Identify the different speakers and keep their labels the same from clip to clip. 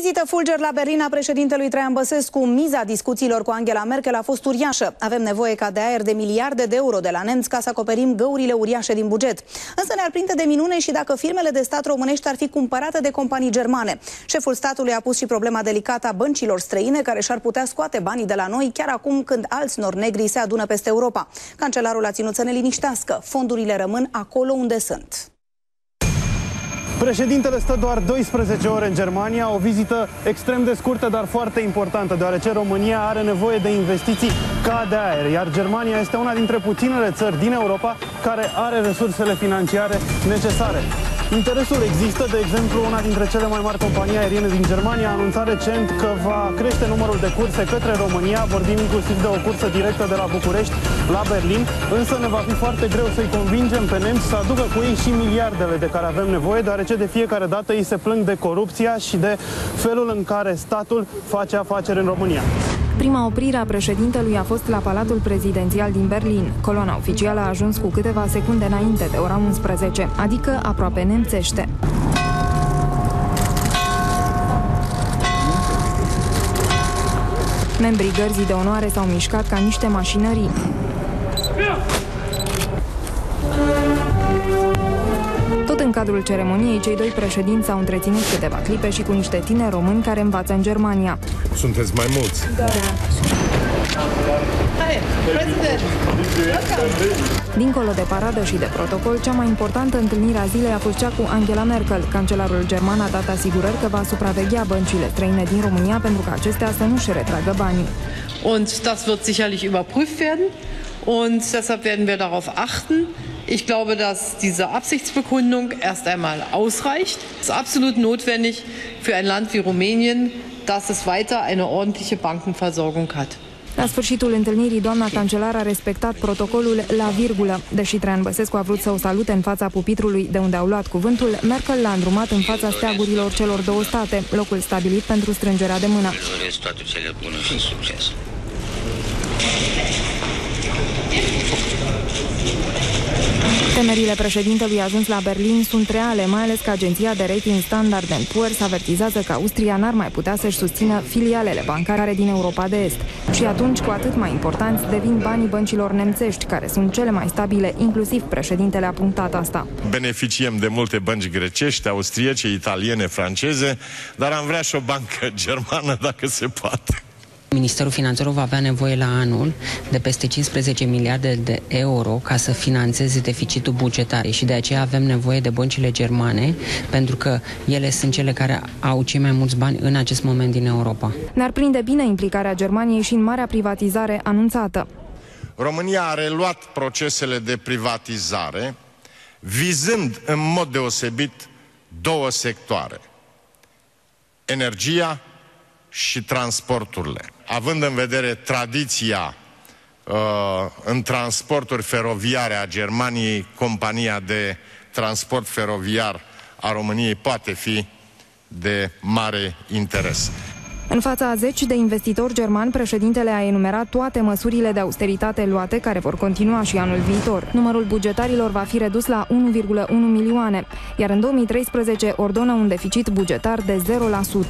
Speaker 1: Vizită fulger la Berlin a președintelui Traian Băsescu. Miza discuțiilor cu Angela Merkel a fost uriașă. Avem nevoie ca de aer de miliarde de euro de la nemți ca să acoperim găurile uriașe din buget. Însă ne-ar prinde de minune și dacă firmele de stat românești ar fi cumpărate de companii germane. Șeful statului a pus și problema delicată a băncilor străine care și-ar putea scoate banii de la noi chiar acum când alți nori negri se adună peste Europa. Cancelarul a ținut să ne liniștească. Fondurile rămân acolo unde sunt.
Speaker 2: Președintele stă doar 12 ore în Germania, o vizită extrem de scurtă, dar foarte importantă, deoarece România are nevoie de investiții ca de aer, iar Germania este una dintre puținele țări din Europa care are resursele financiare necesare. Interesul există, de exemplu, una dintre cele mai mari companii aeriene din Germania a anunțat recent că va crește numărul de curse către România, vorbim inclusiv de o cursă directă de la București la Berlin, însă ne va fi foarte greu să-i convingem pe nemți să aducă cu ei și miliardele de care avem nevoie, deoarece de fiecare dată ei se plâng de corupția și de felul în care statul face afaceri în România.
Speaker 3: Prima oprire a președintelui a fost la Palatul Prezidențial din Berlin. Coloana oficială a ajuns cu câteva secunde înainte de ora 11, adică aproape nemțește. Membrii gărzii de onoare s-au mișcat ca niște mașinării. În cadrul ceremoniei, cei doi președinți au întreținut câteva clipe și cu niște tineri români care învață în Germania.
Speaker 4: Sunteți mai mulți?
Speaker 3: Da. Dincolo de paradă și de protocol, cea mai importantă întâlnire a zilei a fost cea cu Angela Merkel. Cancelarul german a dat asigurări că va supraveghea băncile străine din România pentru că acestea să nu-și retragă banii.
Speaker 5: Und das wird sicherlich überprüft werden. Und deshalb werden wir darauf achten. Ich glaube, dass diese Absichtsbekundung erst einmal ausreicht. Es ist absolut notwendig für ein Land wie Rumänien, dass es weiter eine ordentliche Bankenversorgung hat.
Speaker 3: La sfârșitul întâlnirii, doamna cancelar a respectat protocolul la virgulă. Deși Traian Băsescu a vrut să o salute în fața pupitrului de unde au luat cuvântul, Merkel l-a îndrumat în fața steagurilor celor două state, locul stabilit pentru strângerea de mână.
Speaker 6: toate cele bune și succes.
Speaker 3: Temerile președintelui ajuns la Berlin sunt reale, mai ales că agenția de rating Standard Poor's avertizează că Austria n-ar mai putea să-și susțină filialele bancare din Europa de Est. Și atunci, cu atât mai importanți, devin banii băncilor nemțești, care sunt cele mai stabile, inclusiv președintele a punctat asta.
Speaker 4: Beneficiem de multe bănci grecești, austriece, italiene, franceze, dar am vrea și o bancă germană dacă se poate.
Speaker 7: Ministerul Finanțelor va avea nevoie la anul de peste 15 miliarde de euro ca să financeze deficitul bugetar și de aceea avem nevoie de băncile germane pentru că ele sunt cele care au cei mai mulți bani în acest moment din Europa.
Speaker 3: Ne-ar prinde bine implicarea Germaniei și în marea privatizare anunțată.
Speaker 4: România a reluat procesele de privatizare vizând în mod deosebit două sectoare. Energia și transporturile. Având în vedere tradiția uh, în transporturi feroviare a Germaniei, compania de transport feroviar a României poate fi de mare interes.
Speaker 3: În fața a zeci de investitori germani, președintele a enumerat toate măsurile de austeritate luate, care vor continua și anul viitor. Numărul bugetarilor va fi redus la 1,1 milioane, iar în 2013 ordonă un deficit bugetar de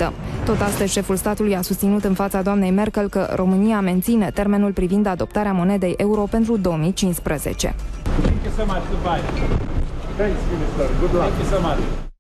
Speaker 3: 0%. Tot astăzi, șeful statului a susținut în fața doamnei Merkel că România menține termenul privind adoptarea monedei euro pentru 2015. Thank you so much. Goodbye. Thanks, Minister. Good luck. Thank you so much.